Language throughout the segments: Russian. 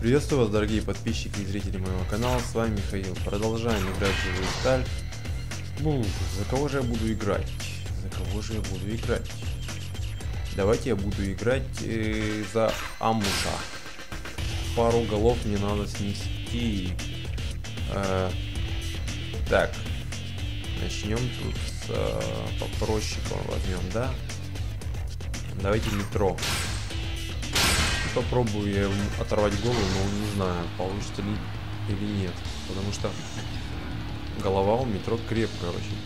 Приветствую вас, дорогие подписчики и зрители моего канала, с вами Михаил. Продолжаем играть в живую сталь. Ну, за кого же я буду играть? За кого же я буду играть? Давайте я буду играть э, за Амуша. Пару голов мне надо снести. Э, так, начнем тут с э, попроще возьмем, да? Давайте метро. Попробую я ему оторвать голову, но не знаю, получится ли или нет. Потому что голова у метро крепкая очень.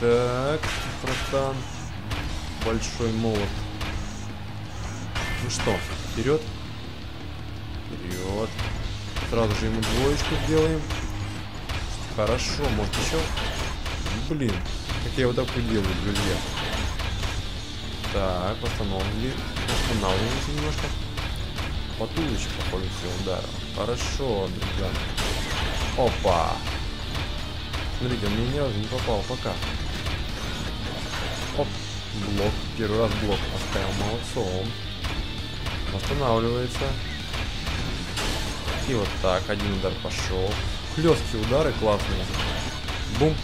Так, братан. Большой молот. Ну что, вперед? Вперед. Сразу же ему двоечку сделаем. Хорошо, может еще? Блин, как я вот такой делаю, друзья. Так, восстановили. Восстанавливаемся немножко. По туловищу, походу, все ударил. Хорошо, друзья. Опа. Смотрите, он мне ни разу не попал пока. Оп. Блок. Первый раз блок поставил. Молодцом. Восстанавливается. И вот так. Один удар пошел. Хлесткие удары классные. Бум.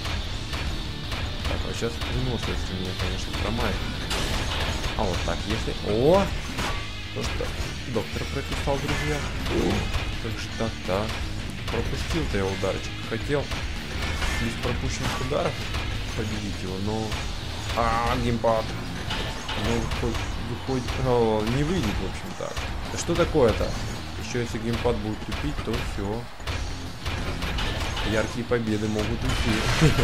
Так, а сейчас выносливость меня, конечно, хромает. А вот так, если... О! То, что доктор прописал, друзья. О, как же так-то? Пропустил-то я ударчик. Хотел без пропущенных ударов победить его, но... А, геймпад. Ну, выходит... О, не выйдет, в общем, так. Да что такое-то? Еще если геймпад будет тупить, то все. Яркие победы могут уйти.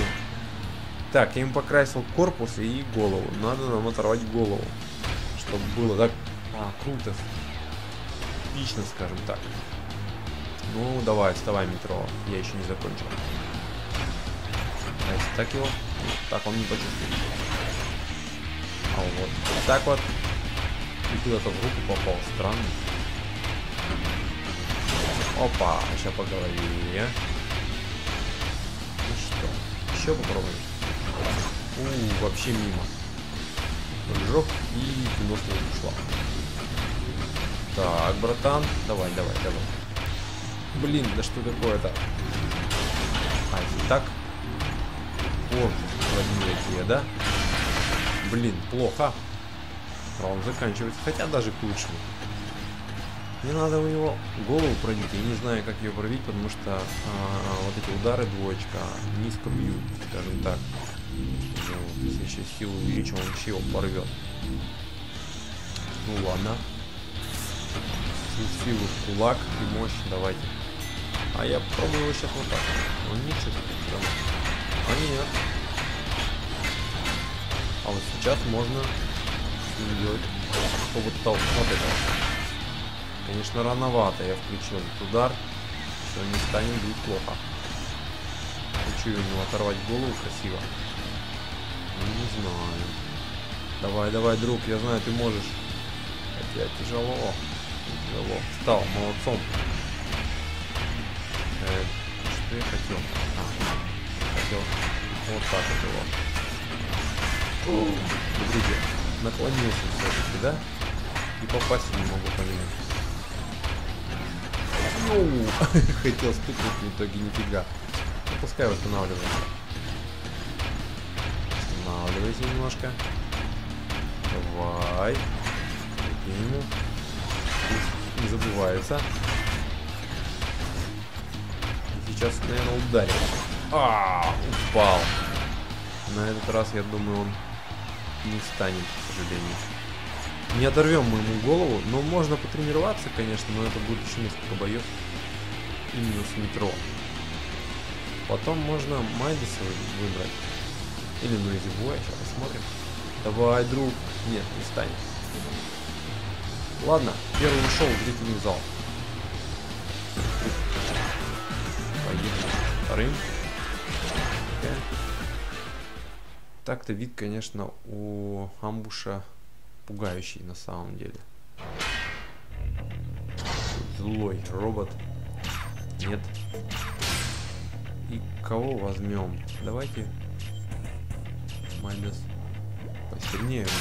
Так, я им покрасил корпус и голову. Надо нам оторвать голову. Чтобы было так... А, круто. Эпично, скажем так. Ну, давай, вставай, метро. Я еще не закончил. А если так его... Так, он не почувствует. А вот. Так вот. И куда-то в руку попал. Странно. Опа, сейчас по голове. Ну что, еще попробуем. У, вообще мимо. Прыжок и киношка ушла. Так, братан. Давай, давай, давай. Блин, да что такое-то? А, так? О, я, да? Блин, плохо. Раунд заканчивается. Хотя даже к лучшему. Мне надо у него голову пробить. Я не знаю, как ее пробить, потому что а, вот эти удары двоечка низко бьют, скажем так. Вот, если еще силу увеличу, он вообще его порвет. Ну ладно. Силу в кулак и мощь давайте. А я пробую его сейчас вот так. Он не чуть А нет. А вот сейчас можно сделать вот, вот это. Конечно, рановато я включил этот удар. Все не станет, будет плохо. Хочу у него оторвать голову красиво. Ну, не знаю. Давай, давай, друг, я знаю, ты можешь. Хотя тяжело. Тяжело. Встал, молодцом. Э, что я хотел? А, хотел вот так вот его. Смотрите, наклонился все-таки, да? И попасть не могу по нему. Хотел стукнуть, в итоге нифига. Ну, пускай восстанавливается. Восстанавливайся немножко. Давай. Ему. Не забывается. Сейчас, наверное, ударит. А, упал. На этот раз, я думаю, он не встанет, к сожалению. Не оторвем мы ему голову, но можно потренироваться, конечно, но это будет еще несколько боев именно с метро. Потом можно Майдиса выбрать. Или Нойзи Боя, сейчас посмотрим. Давай, друг. Нет, не станет. Ладно, первый ушел в зрительный зал. Поехали. Вторым. Так-то вид, конечно, у амбуша пугающий на самом деле. Злой робот. Нет. И кого возьмем? Давайте Майнес посильнее будет.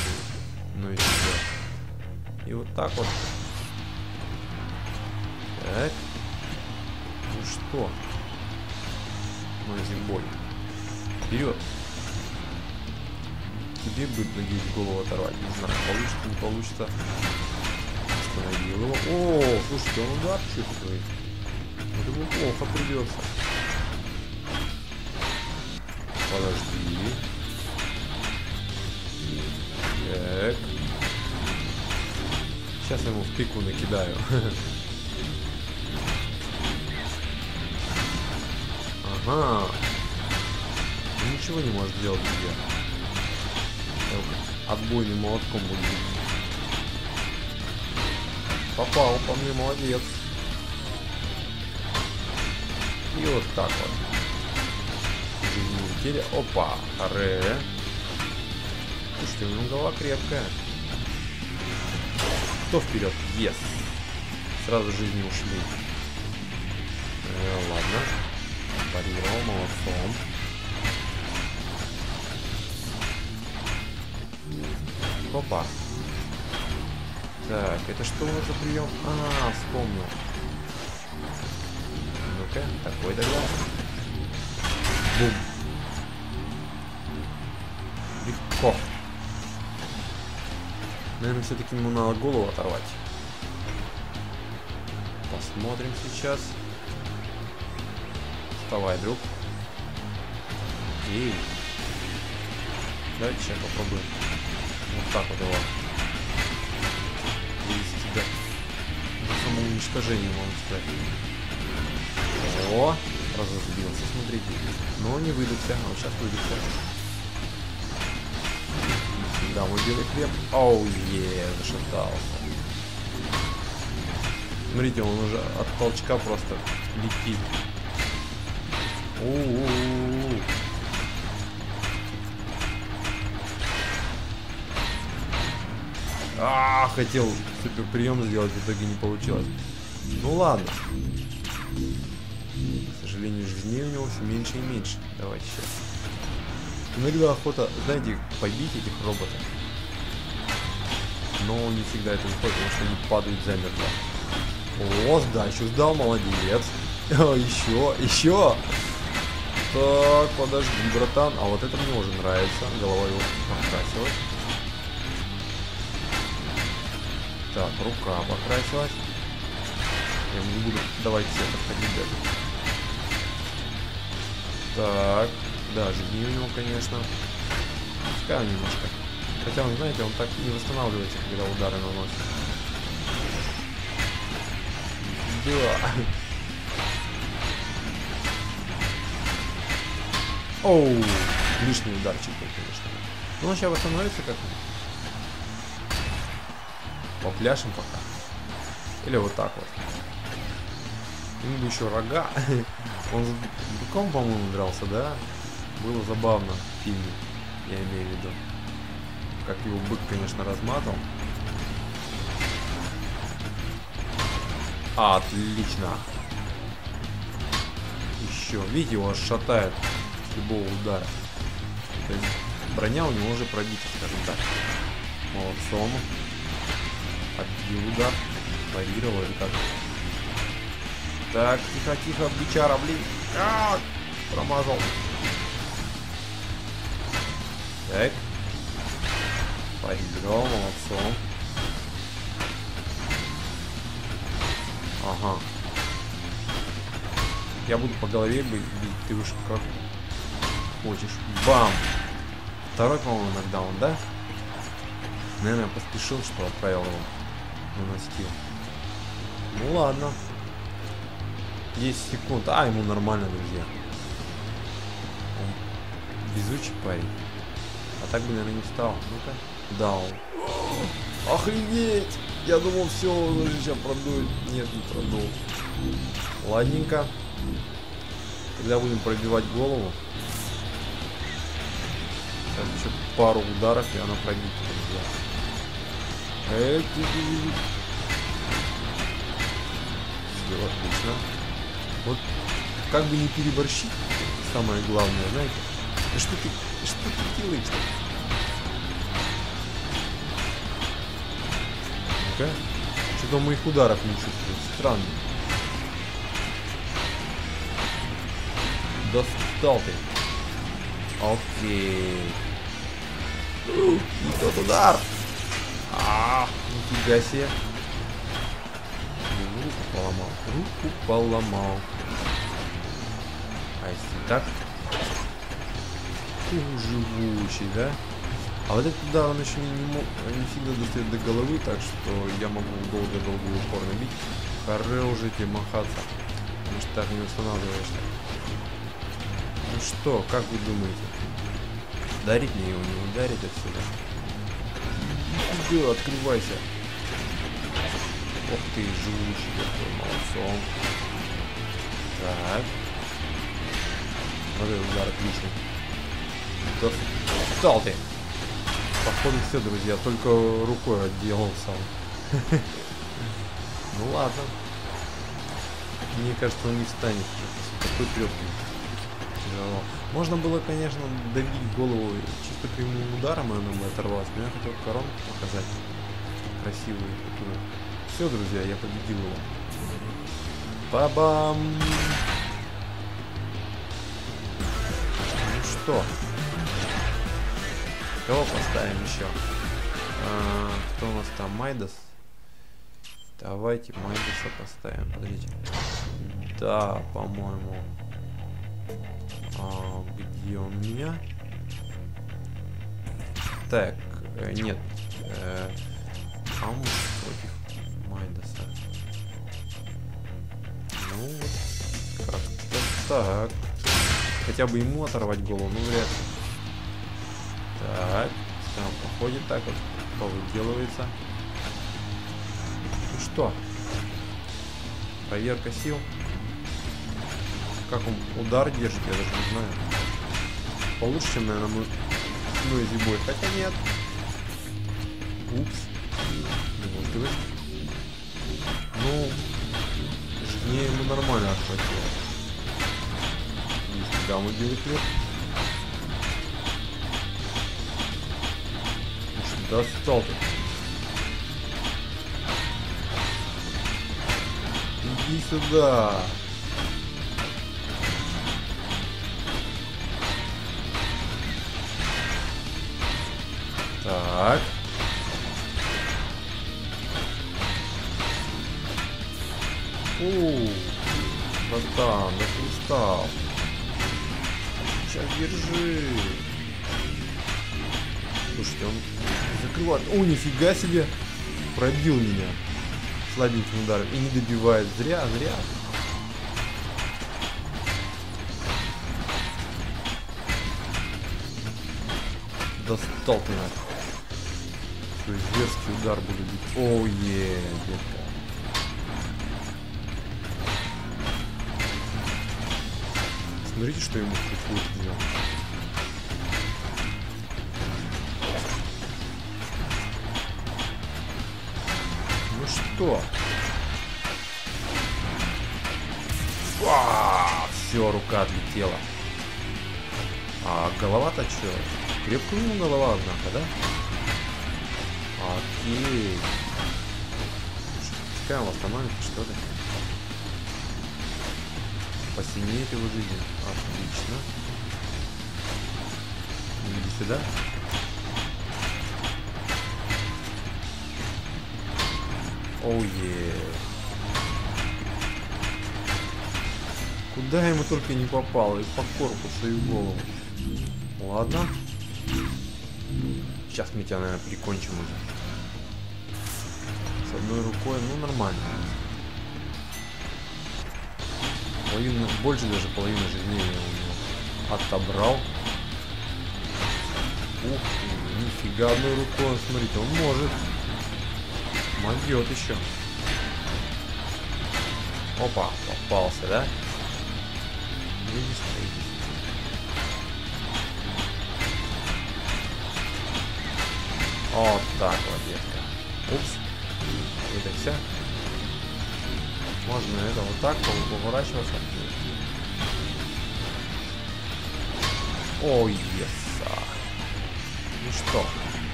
Ну и сюда. И вот так вот Так. Ну что? Ну, боли. Вперед. Тебе бы, надеюсь, голову оторвать. Не знаю, получится, не получится. Остановил его. О, слушайте, он удар чувствует. Я думаю, плохо придется. Подожди. Так. Сейчас я ему в пику накидаю. Ага. Ничего не может сделать друзья. Отбойным молотком будет. Попал по мне, молодец. И вот так вот. Жизни улетели. Опа, аре. Слушайте, у него голова крепкая. Кто вперед? Yes. Сразу жизни ушли. Э, ладно. Парировал, молодцом. Опа. Так, это что за прием? А, вспомнил. Ну-ка, такой тогда. Бум. Легко. Наверное, все-таки ему надо голову оторвать. Посмотрим сейчас. Вставай, друг. Эй. Давайте сейчас попробуем. Вот так вот его. Вывести до, до самоуничтожения, можно сказать. О, разозлился, смотрите. Но не выдохся, а вот сейчас выдохся. Да, мой белый хлеб. Оу, е, зашатался. Смотрите, он уже от толчка просто летит. У-у-у. А, хотел супер прием сделать, в итоге не получилось. Ну ладно. К сожалению, жизней у него все меньше и меньше. Давайте сейчас. Иногда охота, знаете, побить этих роботов. Но не всегда это выходит, потому что они падают замертво. О, да, еще сдал, молодец. Еще, еще. Так, подожди, братан. А вот это мне уже нравится. Голова его покрасилась. Так, рука покрасилась. Я не буду давать все подходить даже. Так, да, жизни у него, конечно. Пускай немножко. Хотя он, знаете, он так не восстанавливается, когда удары наносит. Да. Оу, лишний ударчик конечно. Ну, он сейчас восстановится как-нибудь. Попляшем пока. Или вот так вот. Ему еще рога. Он с быком, по-моему, дрался, да? Было забавно в фильме, я имею в виду. Как его бык, конечно, разматывал. Отлично. Еще. Видите, его шатает любого удара. То есть броня у него уже пробита, скажем так. Молодцом. Отбил удар. Парировал или как? Так, тихо, тихо, бичара, блин. А, промазал. Так. Парировал, молодцом. Ага. Я буду по голове бить, ты уж как хочешь. Бам! Второй, по-моему, нокдаун, да? Наверное, поспешил, что отправил его наносил. Ну ладно. 10 секунд. А, ему нормально, друзья. Он везучий парень. Так бы, наверное, не встал. Ну-ка. Дал. Охренеть! Я думал, все, он уже сейчас продует. Нет, не продул. Ладненько. Когда будем пробивать голову. Сейчас еще пару ударов, и она друзья. Все отлично. Вот как бы не переборщить, самое главное, знаете. Да что ты, что ты делаешь? а? Что-то моих ударов не чувствую. Странно. Достал ты. Окей. Не тот удар. А, -а нифига себе. Руку поломал. Руку поломал. А если так? Ты живучий, да? А вот этот удар он еще не, не, мог, не всегда достает до головы, так что я могу долго-долго упорно бить. Харе уже тебе махаться. Потому что так не устанавливаешься. Ну что, как вы думаете? Дарить мне его, не ударить отсюда? Да, открывайся. Ох ты, живучий какой, молодцом. Так. Вот этот удар отличный. Достал ты. Походу все, друзья, только рукой отделался. Ну ладно. Мне кажется, он не встанет. Такой. Тяжело. Можно было, конечно, добить голову чисто прямым ударом, и она бы оторвалась. Но я хотел корону показать. Красивую такую. Все, друзья, я победил его. Бабам! Ну что? Кого поставим еще? А, кто у нас там? Майдас? Давайте Майдаса поставим. Подождите. Да, по-моему. А, где у меня? Так, э, нет. Э, Амус против Майдаса. Ну вот, как-то так. Хотя бы ему оторвать голову, ну вряд ли. Так, там походит так вот, повыделывается. Ну что? Проверка сил. Как он удар держит, я даже не знаю. Получше, чем, наверное, мы ну и зибой. Хотя нет. Упс. Не может Ну, мне ему нормально отхватило. Нифига мы белый хлеб. Достал ты. Иди сюда. Так. У, братан, да ты устал. Сейчас держи. Слушайте, он закрывает. О, нифига себе! Пробил меня слабеньким ударом и не добивает. Зря, зря. Достал ты нас. Свой зверский удар буду бить. Оу, е. Смотрите, что ему приходит делать. Что? Все, рука отлетела. А голова-то что? Крепкая ему голова, однако, да? Окей. Пускай он восстановится, что ли? Посильнеет его жизнь. Отлично. Иди сюда. Оу oh, Куда ему только не попало, и по корпусу, и в голову. Ладно. Сейчас мы тебя, наверное, прикончим уже. С одной рукой, ну нормально. Половину, больше даже половины жизни я у него отобрал. Ух ты, нифига одной рукой, смотрите, он может. Могет еще. Опа, попался, да? Стоит. Вот так вот, детка. Упс. Все. Можно это вот так поворачиваться. Ой, еса. Ну что,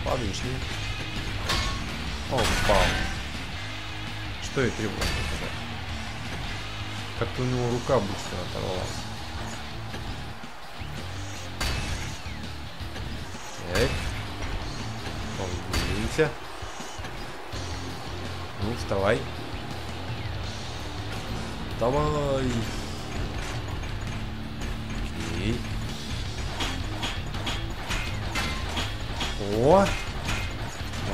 падаешь? О, пал. Что я требую? Как-то у него рука быстро оторвалась. Так. Поднимемся. Ну, вставай. Давай. Окей. О!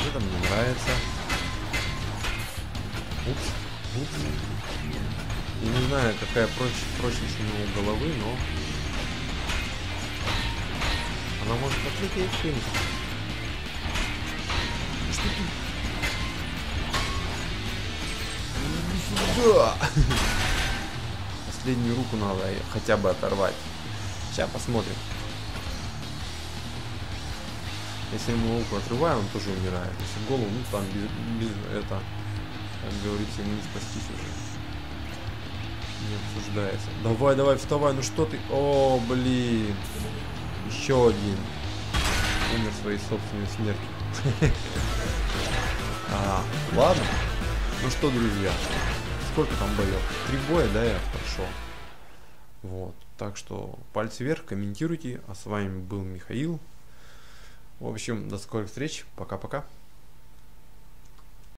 Это мне нравится. Упс. Упс. Я не знаю, какая проч прочность у него головы, но... Она может отлететь, в принципе. Что ты? Сюда! Последнюю руку надо хотя бы оторвать. Сейчас посмотрим. Если ему руку отрываю, он тоже умирает. Если голову, ну там без, без это, как говорится, ему не спастись уже. Не обсуждается. Давай, давай, вставай, ну что ты? О, блин. Еще один. Умер своей собственной смертью. А, ладно. Ну что, друзья, сколько там боев? Три боя, да, я прошел. Вот. Так что пальцы вверх, комментируйте. А с вами был Михаил. В общем, до скорых встреч. Пока-пока.